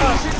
Amazing.